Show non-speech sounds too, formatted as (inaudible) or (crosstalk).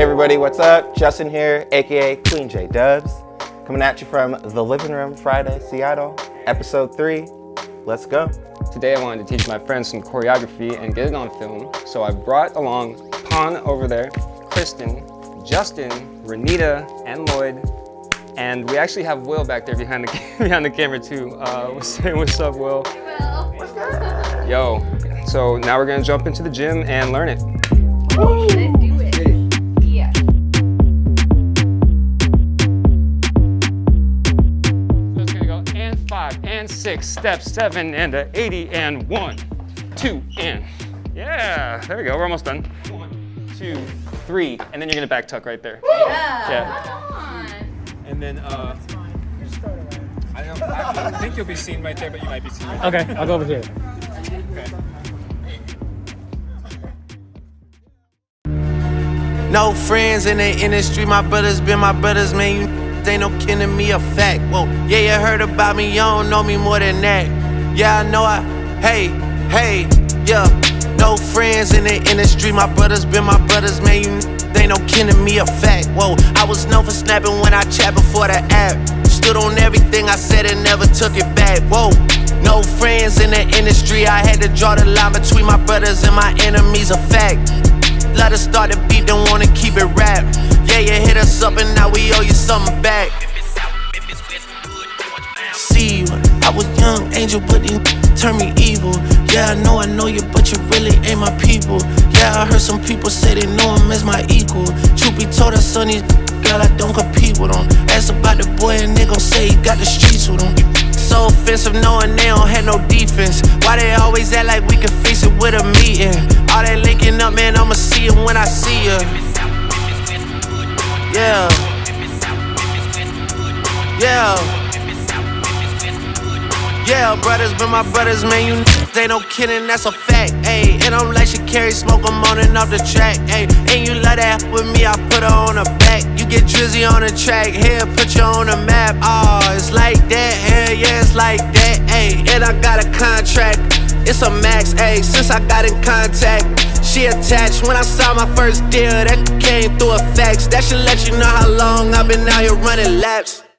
everybody, what's up? Justin here, aka Queen J Dubs, coming at you from the Living Room Friday, Seattle, episode three. Let's go. Today I wanted to teach my friends some choreography and get it on film, so I brought along Pon over there, Kristen, Justin, Ranita, and Lloyd, and we actually have Will back there behind the (laughs) behind the camera too. Uh, say what's up, Will. Will. What's good? Yo. So now we're gonna jump into the gym and learn it. Let's five and six, step seven and a 80 and one, two and yeah. There we go. We're almost done. One, two, three, and then you're gonna back tuck right there. Yeah. Yeah. Come on. And then uh, I don't, I don't think you'll be seen right there, but you might be seen right Okay, I'll go over here. No friends in the industry, my brothers been my brothers, man. You ain't no to me, a fact. Whoa, yeah, you heard about me, you don't know me more than that. Yeah, I know I, hey, hey, yeah. No friends in the industry, my brothers been my brothers, man. You ain't no to me, a fact. Whoa, I was known for snapping when I chat before the app. Stood on everything I said and never took it back. Whoa. No friends in the industry, I had to draw the line between my brothers and my enemies, a fact. Let us start the beat, don't wanna keep it rap. Yeah, you hit us up and now we owe you something back. See I was young angel, but you turned me evil. Yeah, I know I know you, but you really ain't my people. Yeah, I heard some people say they know him as my equal. Truth be told, I son these girl, I don't compete with them. Ask about the boy and they gon' say he got the streets with him. So offensive knowing they don't have no defense. Why they always act like we can fix it with a meeting? All that linking up, man, I'ma see it when I see ya. Yeah. Yeah. Yeah, brothers been my brothers, man. You ain't no kidding, that's a fact. Ayy, and I'm like she carry smoke, I'm on and off the track. Ayy, and you love that with me, I put her on the back. You get drizzy on the track, here, put you on the map. Oh, it's like that, hell yeah, it's like that. Ayy, and I got a contract. It's a max, ayy, since I got in contact. She attached when I saw my first deal, that came through a fax. That should let you know how long I've been out here running laps.